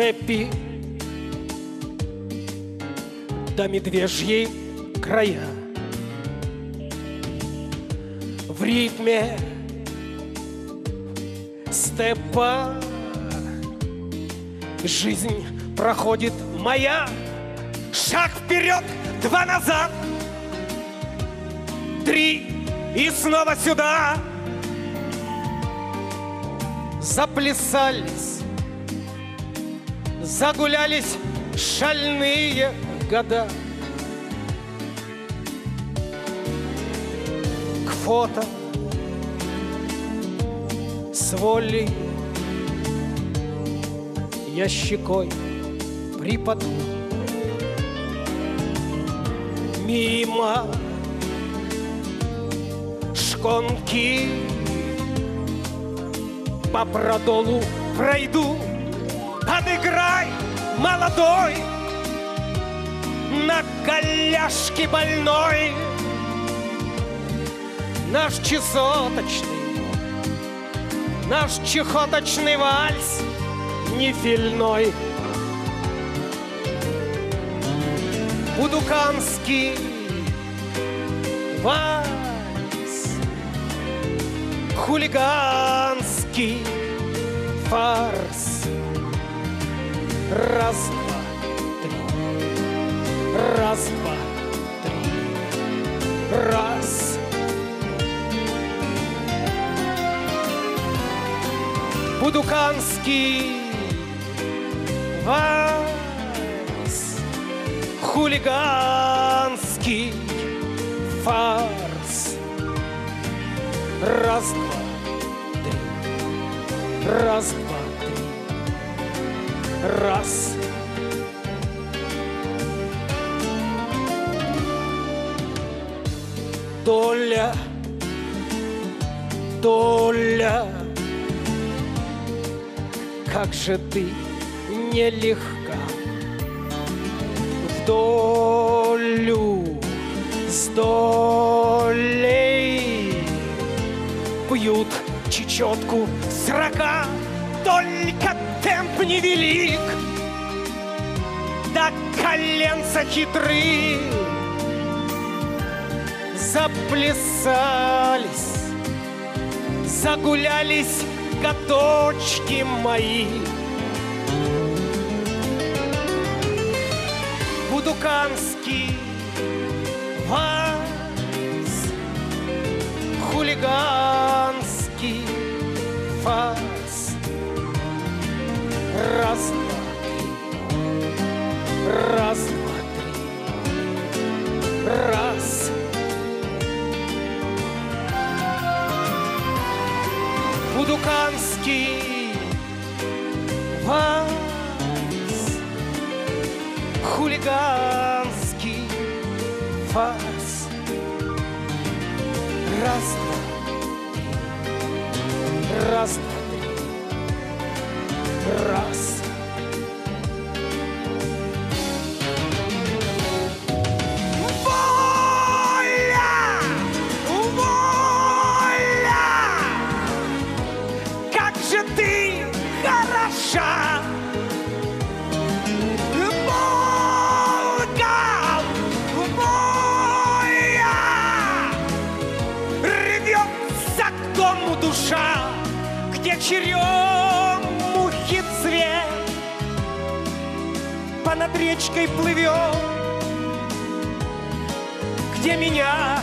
CEP до медвежьей края. В ритме степа Жизнь проходит моя. Шаг вперед, два назад. Три и снова сюда. Заплясались Загулялись шальные года. К фото с волей. Я щекой припаду Мимо шконки. По продолу пройду. Подыграй, молодой Коляске больной. Наш чесоточный Наш чехоточный вальс Не фильной Будуканский вальс Хулиганский фарс. Раз, Раз, два, три. Раз. Будуканский вальс. Хулиганский фарс. Раз, два, три. Раз, два, три. Раз Доля Доля Как же ты нелегка. В долю с долей Пьют чечетку срока Только темп невелик Да коленца хитры Заплясались Загулялись годочки мои. Будуканский вальс Хулиганский фарс Раз, два, три Раз, два, три Раз Будуканский вальс. Хулиганский фарс. Раз, два, Раз, два, три. Раз черемухи цвет Понад речкой плывет, где меня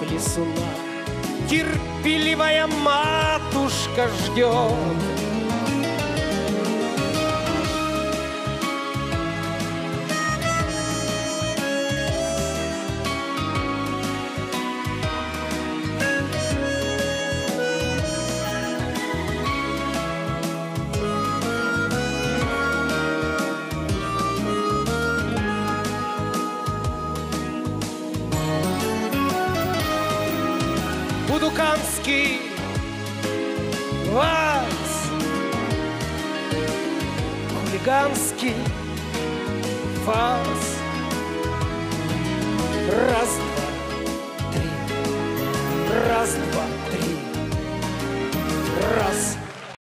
плесуна терпеливая матушка ждет. Будуканский вальс Хулиганский. Фарс